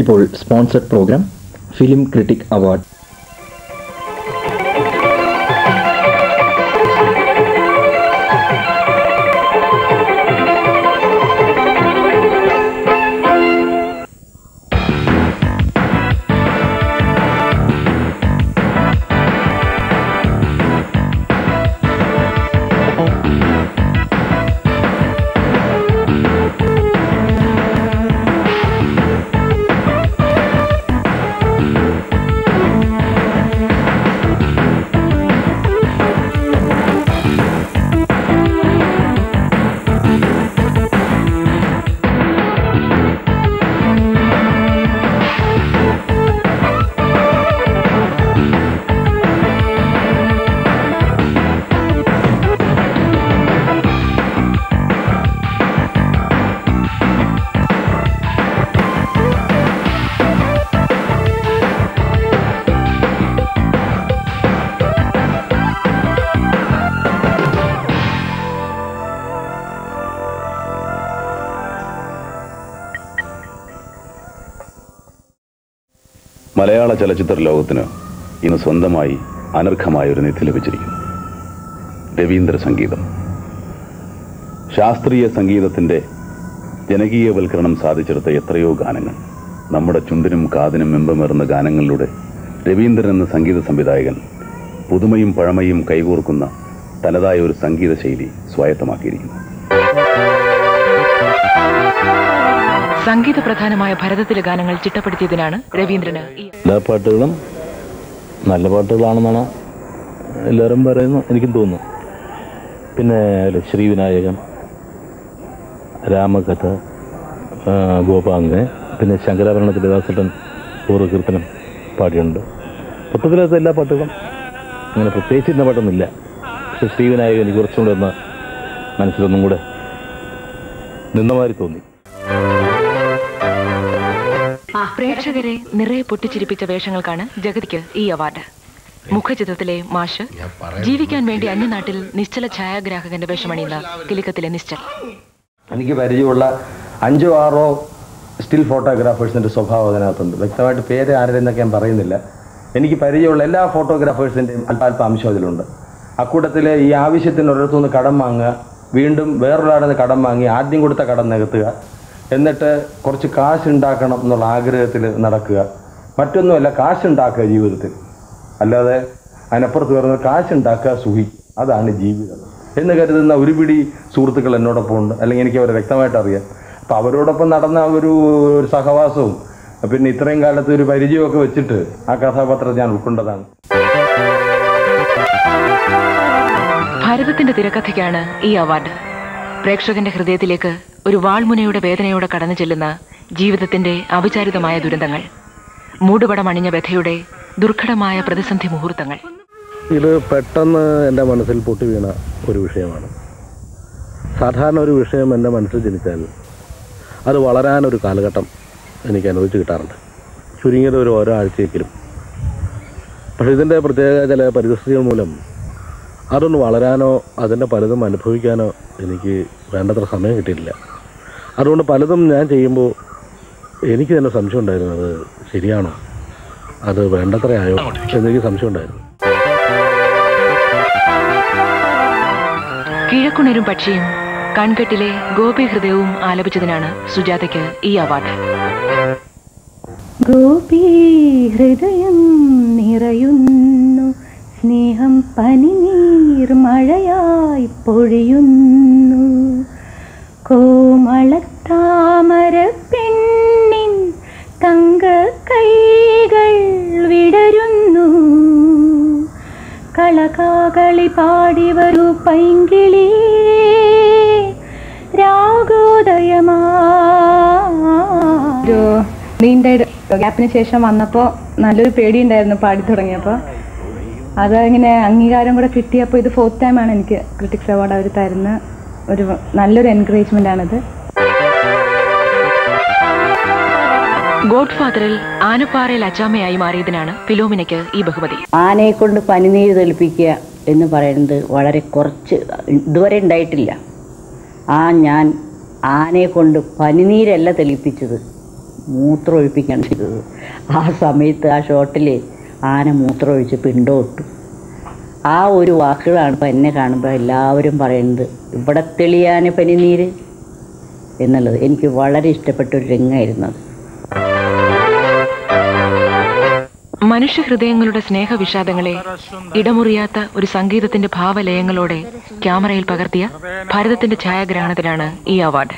ഇപ്പോൾ sponsored programme film critic award. മലയാള ചലച്ചിത്ര ലോകത്തിന് ഇന്ന് സ്വന്തമായി അനർഘമായ ഒരു നിധി ലഭിച്ചിരിക്കുന്നു. രവീന്ദ്ര സംഗീതം. ശാസ്ത്രീയ സംഗീതത്തിന്റെ ജനകീയവൽക്കരണം സാധിച്ചെടുത്ത എത്രയോ ഗാനങ്ങൾ. നമ്മുടെ ചുണ്ടിനും കാതിനും മെമ്പമേറുന്ന ഗാനങ്ങളിലൂടെ രവീന്ദ്രൻ എന്ന സംഗീത സംവിധായകൻ പുതുമയും പഴമയും കൈകോർക്കുന്ന തനതായ ഒരു സംഗീത ശൈലി സ്വായത്തമാക്കിയിരിക്കുന്നു. സംഗീത പ്രധാനമായ ഭരതത്തിലെ ഗാനങ്ങൾ ചിട്ടപ്പെടുത്തിയതിനാണ് രവീന്ദ്രന് എല്ലാ പാട്ടുകളും നല്ല പാട്ടുകളാണെന്നാണ് എല്ലാവരും പറയുന്നു എനിക്കും തോന്നുന്നു. പിന്നെ ശ്രീവിനായകൻ രാമകഥ ആ, ഗോപാംഗ പിന്നെ ശങ്കരാഭരണത്തിന്റെ ദാസട്ടൻ പൂർവകീർത്തനം പാടിയുണ്ട് മൊത്തത്തിലത്തെ എല്ലാ പാട്ടുകളും അങ്ങനെ പ്രത്യേകിച്ച് ഇന്ന പാട്ടൊന്നുമില്ല. പക്ഷെ ശ്രീവിനായകൻ എനിക്ക് കുറച്ചും കൂടെ ഒന്ന് മനസ്സിലൊന്നും കൂടെ നിന്ന മാതിരി തോന്നി. പ്രേക്ഷകരെ നിറയെ പൊട്ടിച്ചിരിപ്പിച്ച വേഷങ്ങൾക്കാണ് ജഗതിക്ക് ഈ അവാർഡ്. മുഖചിത്രത്തിലെ മാഷ് ജീവിക്കാൻ വേണ്ടി അന്യനാട്ടിൽ നിശ്ചല ഛായാഗ്രാഹകന്റെ വേഷമണിയുന്ന കിലുക്കത്തിലെ നിശ്ചല എനിക്ക് പരിചയമുള്ള അഞ്ചോ ആറോ സ്റ്റിൽ ഫോട്ടോഗ്രാഫേഴ്സിന്റെ സ്വഭാവം അതിനകത്തുണ്ട്. വ്യക്തമായിട്ട് പേര് ആരുടെന്നൊക്കെ ഞാൻ പറയുന്നില്ല. എനിക്ക് പരിചയമുള്ള എല്ലാ ഫോട്ടോഗ്രാഫേഴ്സിന്റെയും അല്പാൽപ്പം അംശം അതിലുണ്ട് അക്കൂട്ടത്തിൽ ഈ ആവശ്യത്തിന് ഒരിടത്തുനിന്ന് കടം വാങ്ങുക വീണ്ടും വേറൊരാളിൽ നിന്ന് കടം വാങ്ങി ആദ്യം കൊടുത്ത കടം നികത്തുക എന്നിട്ട് കുറച്ച് കാശുണ്ടാക്കണം എന്നുള്ള ആഗ്രഹത്തിൽ നടക്കുക. മറ്റൊന്നുമല്ല കാശ് ഉണ്ടാക്കുക ജീവിതത്തിൽ. അല്ലാതെ അതിനപ്പുറത്ത് വരുന്ന കാശ് ഉണ്ടാക്കുക സുഖി. അതാണ് ജീവിതം. എന്ന് കരുതുന്ന ഒരു പിടി സുഹൃത്തുക്കൾ എന്നോടൊപ്പം ഉണ്ട്. അല്ലെങ്കിൽ എനിക്ക് അവരെ വ്യക്തമായിട്ട് അറിയാം. അപ്പം അവരോടൊപ്പം നടന്ന ഒരു ഒരു സഹവാസവും പിന്നെ ഇത്രയും കാലത്ത് ഒരു പരിചയമൊക്കെ വെച്ചിട്ട് ആ കഥാപാത്രം ഞാൻ ഉൾക്കൊണ്ടതാണ്. ഭാരതത്തിന്റെ തിരക്കഥയ്ക്കാണ് ഈ അവാർഡ്. പ്രേക്ഷകന്റെ ഹൃദയത്തിലേക്ക് ഒരു വാൾമുനയുടെ വേദനയോടെ കടന്നു ചെല്ലുന്ന ജീവിതത്തിന്റെ അവിചാരിതമായ ദുരന്തങ്ങൾ മൂടുപടം അണിഞ്ഞ വ്യഥയുടെ ദുർഘടമായ പ്രതിസന്ധി മുഹൂർത്തങ്ങൾ. ഇത് പെട്ടെന്ന് എന്റെ മനസ്സിൽ പൊട്ടി വീണ ഒരു വിഷയമാണ്. സാധാരണ ഒരു വിഷയം എന്റെ മനസ്സിൽ ജനിച്ചാൽ അത് വളരാനൊരു കാലഘട്ടം എനിക്ക് അനുവദിച്ച് കിട്ടാറുണ്ട്. ചുരുങ്ങിയത് ഒരു ഓരോ ആഴ്ചയെങ്കിലും പക്ഷേ ഇതിന്റെ പ്രത്യേക ചില പരിതസ്ഥിതികൾ മൂലം അതൊന്ന് വളരാനോ അതിന്റെ പലതും അനുഭവിക്കാനോ എനിക്ക് വേണ്ടത്ര സമയം കിട്ടിയിട്ടില്ല. അതുകൊണ്ട് പലതും ഞാൻ ചെയ്യുമ്പോൾ എനിക്ക് തന്നെ സംശയം ഉണ്ടായിരുന്നു അത് ശരിയാണോ? അത് വേണ്ടത്ര ആയോ എന്നെനിക്ക് സംശയം ഉണ്ടായിരുന്നു. കിഴക്കുണരും പക്ഷിയും കൺകെട്ടിലെ ഗോപി ഹൃദയവും ആലപിച്ചതിനാണ് സുജാതയ്ക്ക് ഈ അവാർഡ്. ഗോപി ഹൃദയം നിറയുന്നു സ്നേഹം പനിനീർ മഴയായി പൊഴിയുന്നു. കോമളത്താമര പെണ്ണിൻ തങ്ക കൈകൾ വിടരുന്നു. കളകാകളി പാടി വരൂ പൈങ്കിളി. രാഗോദയമാ. ഒരു നീണ്ട ഗ്യാപ്പിന് ശേഷം വന്നപ്പോൾ നല്ലൊരു പേടിയുണ്ടായിരുന്നു പാടി തുടങ്ങിയപ്പോൾ അത് ഇങ്ങനെ അംഗീകാരം കൂടെ കിട്ടിയപ്പോൾ ഇത് ഫോർത്ത് ആണ് എനിക്ക് ക്രിറ്റിക്സ് അവാർഡ് അവർ തരുന്ന ഒരു നല്ലൊരു എൻകറേജ്മെന്റ് ആണത്. ഗോഡ് ഫാദറിൽ ആനപ്പാറയിൽ അച്ചാമ്മയായി മാറിയതിനാണ് ഫിലോമിനയ്ക്ക് ഈ ബഹുമതി. ആനയെ കൊണ്ട് പനിനീര് തെളിപ്പിക്കുക എന്ന് പറയുന്നത് വളരെ കുറച്ച് ഇതുവരെ ഉണ്ടായിട്ടില്ല. ആ ഞാൻ ആനയെ കൊണ്ട് പനിനീരല്ല തെളിപ്പിച്ചത് മൂത്രം ഒഴിപ്പിക്കുകയാണ് ചെയ്തത്. ആ സമയത്ത് ആ ഷോട്ടിൽ ആന മൂത്രം ഒഴിച്ച് പിണ്ടോട്ടു ആ ഒരു വാക്കുകളാണ് ഇപ്പം എന്നെ കാണുമ്പോൾ എല്ലാവരും പറയുന്നത്. ഇവിടെ തെളിയാന് പനിനീര്? എന്നുള്ളത്. എനിക്ക് വളരെ ഇഷ്ടപ്പെട്ട ഒരു രംഗമായിരുന്നു അത്. മനുഷ്യഹൃദയങ്ങളുടെ സ്നേഹവിഷാദങ്ങളെ ഇടമുറിയാത്ത ഒരു സംഗീതത്തിന്റെ ഭാവലയങ്ങളോടെ ക്യാമറയിൽ പകർത്തിയ ഭരതത്തിന്റെ ഛായാഗ്രഹണത്തിനാണ് ഈ അവാർഡ്.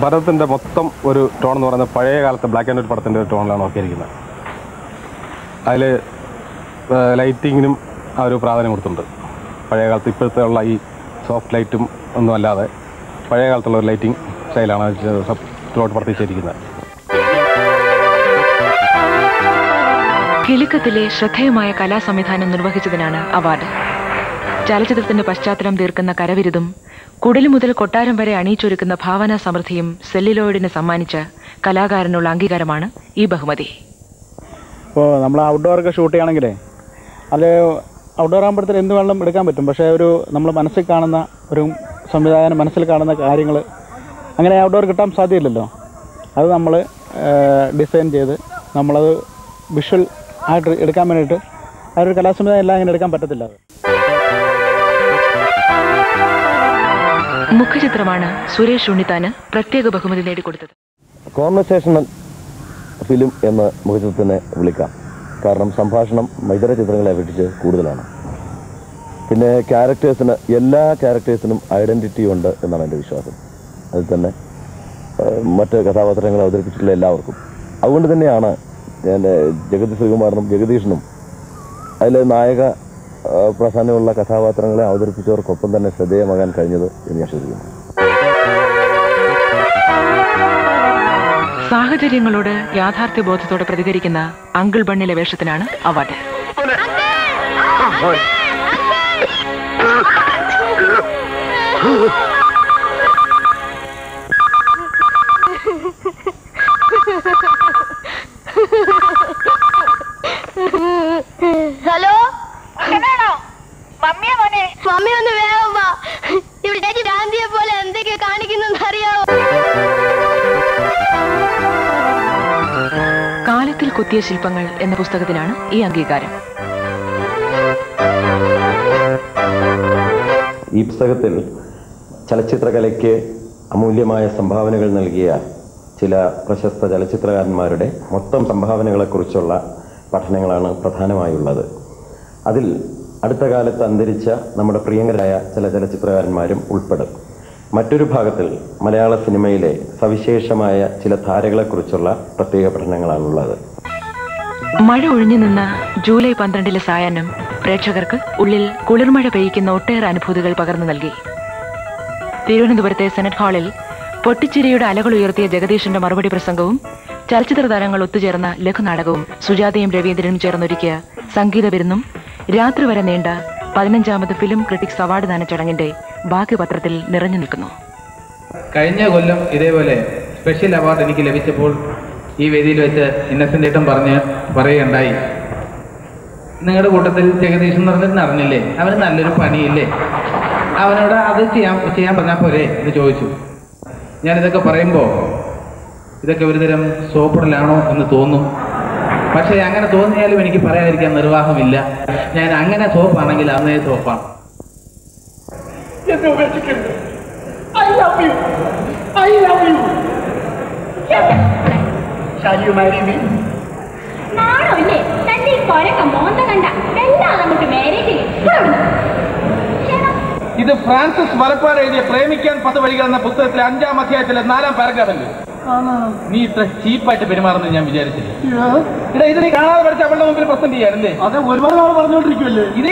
ഭരതത്തിന്റെ മൊത്തം ഒരു ടോൺ എന്ന് പറയുന്നത് പഴയ കാലത്തെ ബ്ലാക്ക് ആൻഡ് വൈറ്റ് പടത്തിന്റെ ഒരു ടോണിലാണ് നോക്കിയിരിക്കുന്നത് അതിൽ ലൈറ്റിങ്ങിനും ആ ഒരു പ്രാധാന്യം കൊടുത്തിട്ടുണ്ട്. പഴയ കാലത്ത് ഇപ്പോഴത്തെ ഉള്ള ഈ സോഫ്റ്റ് ലൈറ്റും ഒന്നും അല്ലാതെ പഴയ കാലത്തുള്ള ഒരു ലൈറ്റിംഗ് സ്റ്റൈലാണ് ത്രോട്ട് പ്രത്യേകിച്ചിരിക്കുന്നത്. കിലുക്കത്തിലെ ശ്രദ്ധേയമായ കലാസംവിധാനം നിർവഹിച്ചതിനാണ് അവാർഡ്. ചലച്ചിത്രത്തിന്റെ പശ്ചാത്തലം തീർക്കുന്ന കരവിരുതും കുടിൽ മുതൽ കൊട്ടാരം വരെ അണിയിച്ചൊരുക്കുന്ന ഭാവനാ സമൃദ്ധിയും സെല്ലിലോയിഡിന് സമ്മാനിച്ച കലാകാരനുള്ള അംഗീകാരമാണ് ഈ ബഹുമതി. ഇപ്പോൾ നമ്മൾ ഔട്ട്ഡോറൊക്കെ ഷൂട്ട് ചെയ്യുകയാണെങ്കിലേ അത് ഔട്ട്ഡോർ ആകുമ്പോഴത്തേന് എന്ത് വേണം എടുക്കാൻ പറ്റും. പക്ഷേ ഒരു നമ്മൾ മനസ്സിൽ കാണുന്ന ഒരു സംവിധായകൻ മനസ്സിൽ കാണുന്ന കാര്യങ്ങൾ അങ്ങനെ ഔട്ട്ഡോർ കിട്ടാൻ സാധ്യമില്ലല്ലോ അത് നമ്മൾ ഡിസൈൻ ചെയ്ത് നമ്മളത് വിഷ്വൽ ആയിട്ട് എടുക്കാൻ വേണ്ടിയിട്ട് ആ ഒരു കലാസംവിധാനം എല്ലാം അങ്ങനെ എടുക്കാൻ പറ്റത്തില്ല. അത് മുഖചിത്രമാണ് സുരേഷ് ഉണ്ണിത്താന് പ്രത്യേക ബഹുമതി നേടിക്കൊടുത്തത്. കോൺവെർസേഷണൽ ഫിലിം എന്ന് മുഖചിത്രത്തിനെ വിളിക്കാം. കാരണം സംഭാഷണം ഇതര ചിത്രങ്ങളെ അപേക്ഷിച്ച് കൂടുതലാണ്. പിന്നെ ക്യാരക്ടേഴ്സിന് എല്ലാ ക്യാരക്ടേഴ്സിനും ഐഡന്റിറ്റി ഉണ്ട് എന്നാണ് എന്റെ വിശ്വാസം. അതിൽ തന്നെ മറ്റ് കഥാപാത്രങ്ങൾ അവതരിപ്പിച്ചിട്ടുള്ള എല്ലാവർക്കും. അതുകൊണ്ട് തന്നെയാണ് ഞാൻ ജഗതി ശ്രീകുമാറിനും ജഗദീഷിനും അതിൽ നായക പ്രാധാന്യമുള്ള കഥാപാത്രങ്ങളെ അവതരിപ്പിച്ചവർക്കൊപ്പം തന്നെ ശ്രദ്ധേയമാകാൻ കഴിഞ്ഞത് എന്ന് ഞാൻ സാഹചര്യങ്ങളോട് യാഥാർത്ഥ്യ ബോധത്തോടെ പ്രതികരിക്കുന്ന അങ്കിൾ ബണ്ണിലെ വേഷത്തിനാണ് അവാർഡ്. ഹലോ? മമ്മിയാ മോനെ? മമ്മി ഒന്ന് കൊത്തിയ ശില്പങ്ങൾ എന്ന പുസ്തകത്തിനാണ് ഈ അംഗീകാരം. ഈ പുസ്തകത്തിൽ ചലച്ചിത്രകലയ്ക്ക് അമൂല്യമായ സംഭാവനകൾ നൽകിയ ചില പ്രശസ്ത ചലച്ചിത്രകാരന്മാരുടെ മൊത്തം സംഭാവനകളെക്കുറിച്ചുള്ള പഠനങ്ങളാണ് പ്രധാനമായുള്ളത്. അതിൽ അടുത്ത കാലത്ത് അന്തരിച്ച നമ്മുടെ പ്രിയങ്കരായ ചില ചലച്ചിത്രകാരന്മാരും ഉൾപ്പെടും. മറ്റൊരു ഭാഗത്തിൽ മലയാള സിനിമയിലെ സവിശേഷമായ ചില ധാരകളെക്കുറിച്ചുള്ള പ്രത്യേക പഠനങ്ങളാണുള്ളത്. മഴ ഒഴിഞ്ഞു നിന്ന ജൂലൈ പന്ത്രണ്ടിലെ സായാഹ്നം പ്രേക്ഷകർക്ക് ഉള്ളിൽ കുളിർമഴ പെയ്യ്ക്കുന്ന ഒട്ടേറെ അനുഭൂതികൾ പകർന്നു നൽകി. തിരുവനന്തപുരത്തെ സെനറ്റ് ഹാളിൽ പൊട്ടിച്ചിരിയുടെ അലകൾ ഉയർത്തിയ ജഗദീഷിന്റെ മറുപടി പ്രസംഗവും ചലച്ചിത്ര താരങ്ങൾ ഒത്തുചേർന്ന ലഘുനാടകവും സുജാതയും രവീന്ദ്രനും ചേർന്നൊരുക്കിയ സംഗീത വിരുന്നും രാത്രി വരെ നീണ്ട പതിനഞ്ചാമത് ഫിലിം ക്രിട്ടിക്സ് അവാർഡ് ദാന ചടങ്ങിന്റെ ബാക്കി പത്രത്തിൽ നിറഞ്ഞു നിൽക്കുന്നു. കഴിഞ്ഞ കൊല്ലം ഇതേപോലെ സ്പെഷ്യൽ അവാർഡ് എനിക്ക് ലഭിച്ചപ്പോൾ ഈ വേദിയിൽ വെച്ച് ഇന്നസെന്റ് ഏട്ടൻ പറഞ്ഞ് പറയുകയുണ്ടായി. നിങ്ങളുടെ കൂട്ടത്തിൽ ജഗദീഷ് എന്ന് പറഞ്ഞിട്ട് അറിഞ്ഞില്ലേ? അവന് നല്ലൊരു പണിയില്ലേ? അവനോട് അത് ചെയ്യാൻ ചെയ്യാൻ പറഞ്ഞാൽ പോരെ എന്ന് ചോദിച്ചു. ഞാനിതൊക്കെ പറയുമ്പോൾ ഇതൊക്കെ ഒരുതരം സോപ്പിടലാണോ എന്ന് തോന്നും. പക്ഷേ അങ്ങനെ തോന്നിയാലും എനിക്ക് പറയാതിരിക്കാൻ നിർവാഹമില്ല. ഞാൻ അങ്ങനെ സോപ്പാണെങ്കിൽ അന്നേ സോപ്പാണ്. എന്നെ ഉപേക്ഷിക്കരുത് I love you I love you shall you marry me നാണമില്ലേ തന്റെ ഈ കൊരക്ക മോന്ത കണ്ട എല്ലാം നമുക്ക് മാരേജ് ഇത് ഫ്രാൻസിസ് വലപ്പാട് എഴുതിയ പ്രേമിക്കാൻ പത്ത് വഴികൾ എന്ന പുസ്തകത്തിലെ അഞ്ചാം അധ്യായത്തിലെ നാലാം പാരഗ്രാഫല്ലേ? നീ ഇത്ര ചീപ്പായിട്ട് പെരുമാറുന്നത് ഞാൻ വിചാരിച്ചില്ല? ഇടാ ഇത് നീ കാണാതെ പഠിച്ച അവളുടെ മുമ്പിൽ പ്രസന്റ് ചെയ്യാനല്ലേ? അതെ ഒരുപാട് നാൾ പറഞ്ഞോണ്ടിരിക്കുമല്ലേ ഇത്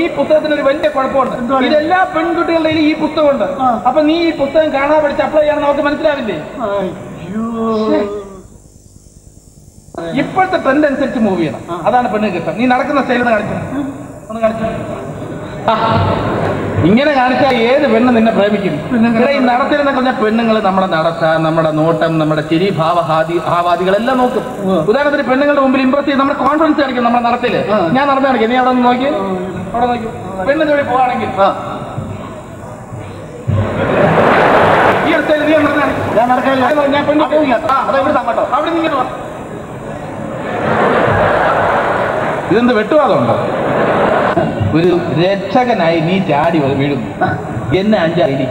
ഈ പുസ്തകത്തിന് ഒരു വലിയ കുഴപ്പമുണ്ട്. ഇതെല്ലാ പെൺകുട്ടികളുടെ ഈ പുസ്തകമുണ്ട്. അപ്പൊ നീ ഈ പുസ്തകം കാണാതെ പഠിച്ച് അപ്ലൈ ചെയ്യാൻ നമുക്ക് മനസ്സിലാവില്ലേ? ഇപ്പോഴത്തെ ട്രെൻഡ് അനുസരിച്ച് മൂവ് ചെയ്യണം. അതാണ് പെണ്ണ് കിട്ടും നീ നടക്കുന്ന സ്റ്റൈൽ കാണിച്ചു. ഒന്ന് കാണിച്ചു. ഇങ്ങനെ കാണിച്ചാൽ ഏത് പെണ്ണ് നിന്നെ പ്രേമിക്കും? ഈ നടത്തിരുന്ന കുറഞ്ഞ പെണ്ണുങ്ങൾ നമ്മുടെ നടത്ത നമ്മുടെ നോട്ടം നമ്മുടെ ചിരി ഭാവഹാദി ഭാവാദികളെല്ലാം നോക്കും. ഉദാഹരണത്തിന് പെണ്ണുങ്ങളുടെ മുമ്പിൽ ഇമ്പ്രസ് ചെയ്ത് നമ്മുടെ കോൺഫിഡൻസ് കാണിക്കും നമ്മുടെ നടത്തിൽ. ഞാൻ നടന്നു കാണിക്കാം നീ അവിടെ ഒന്ന് നോക്കി. അവിടെ നോക്കി. പെണ്ണിന്റെ ജോലി പോവാണെങ്കിൽ. ഈ നീ ഞാൻ നടക്കില്ല ഞാൻ പെണ്ണു ഇവിടെ അവിടെ. ഇതെന്ത് വെട്ടുവാദമുണ്ടോ? ഒരു രക്ഷകനായി നീ ചാടി വീഴുന്നു. എന്നെ അഞ്ചായി.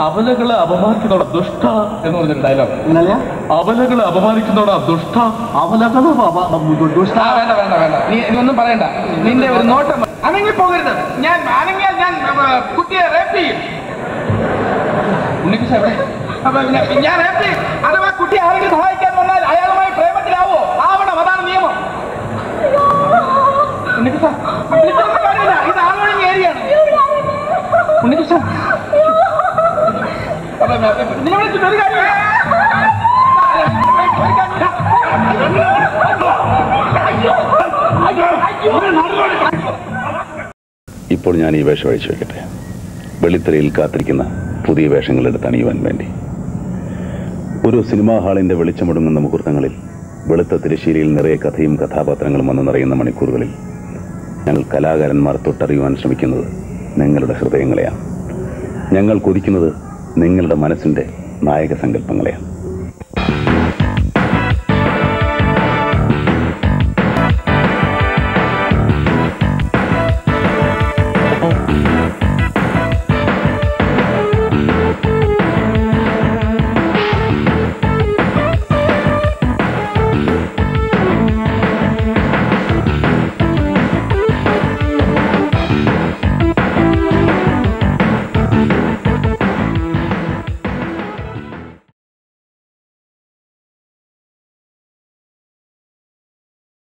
അവലകളെ അപമാനിക്കുന്നോടാ ദുഷ്ട എന്ന് പറഞ്ഞൊരു ഡയലോഗ്? അവലകളെ അപമാനിക്കുന്നോടാ ദുഷ്ട അവലകളെ അവ- അവ- ദുഷ്ട. വേണ്ട വേണ്ട വേണ്ട. നീ ഒന്നും പറയണ്ട. നിന്റെ ഒരു നോട്ടം. അനങ്ങി പോകരുത്. ഞാൻ അനങ്ങിയാൽ ഞാൻ കുട്ടിയെ റേപ്പ് ചെയ്യും. എവിടെ? ഞാൻ- ഞാൻ റേപ്പ് ചെയ്യും. അഥവാ കുട്ടിയെ ആരെങ്കിലും സഹായിക്കാൻ ഇപ്പോൾ ഞാൻ ഈ വേഷം അഴിച്ചു വെക്കട്ടെ. വെളിത്തിരയിൽ കാത്തിരിക്കുന്ന പുതിയ വേഷങ്ങൾ എടുത്ത് അണിയുവാൻ വേണ്ടി. ഒരു സിനിമാ ഹാളിന്റെ വെളിച്ചമൊടുങ്ങുന്ന മുഹൂർത്തങ്ങളിൽ വെളുത്ത തിരശ്ശീലയിൽ നിറയെ കഥയും കഥാപാത്രങ്ങളും വന്നു നിറയുന്ന മണിക്കൂറുകളിൽ ഞങ്ങൾ കലാകാരന്മാർ തൊട്ടറിയുവാൻ ശ്രമിക്കുന്നത് നിങ്ങളുടെ ഹൃദയങ്ങളെയാണ്. ഞങ്ങൾ കൊതിക്കുന്നത് നിങ്ങളുടെ മനസ്സിന്റെ നായക സങ്കല്പങ്ങളെയാണ്